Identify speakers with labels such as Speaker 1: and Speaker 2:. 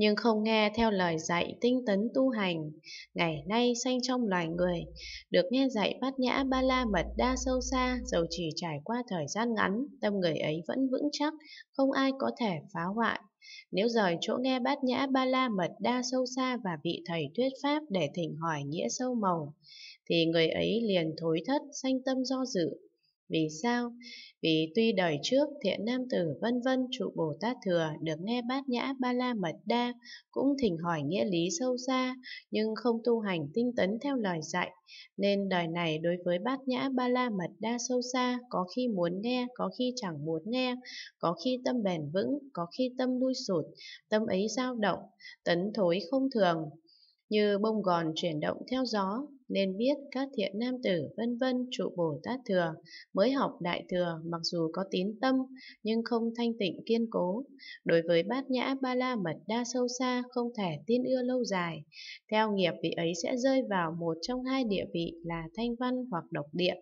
Speaker 1: nhưng không nghe theo lời dạy tinh tấn tu hành. Ngày nay sanh trong loài người, được nghe dạy bát nhã ba la mật đa sâu xa, dầu chỉ trải qua thời gian ngắn, tâm người ấy vẫn vững chắc, không ai có thể phá hoại. Nếu rời chỗ nghe bát nhã ba la mật đa sâu xa và vị thầy thuyết pháp để thỉnh hỏi nghĩa sâu màu, thì người ấy liền thối thất sanh tâm do dự. Vì sao? Vì tuy đời trước thiện nam tử vân vân trụ Bồ Tát Thừa được nghe bát nhã ba la mật đa cũng thỉnh hỏi nghĩa lý sâu xa, nhưng không tu hành tinh tấn theo lời dạy, nên đời này đối với bát nhã ba la mật đa sâu xa, có khi muốn nghe, có khi chẳng muốn nghe, có khi tâm bền vững, có khi tâm lui sụt, tâm ấy dao động, tấn thối không thường, như bông gòn chuyển động theo gió nên biết các thiện nam tử, vân vân, trụ Bồ Tát Thừa, mới học Đại Thừa, mặc dù có tín tâm, nhưng không thanh tịnh kiên cố. Đối với bát nhã ba la mật đa sâu xa, không thể tin ưa lâu dài. Theo nghiệp vị ấy sẽ rơi vào một trong hai địa vị là thanh văn hoặc độc địa.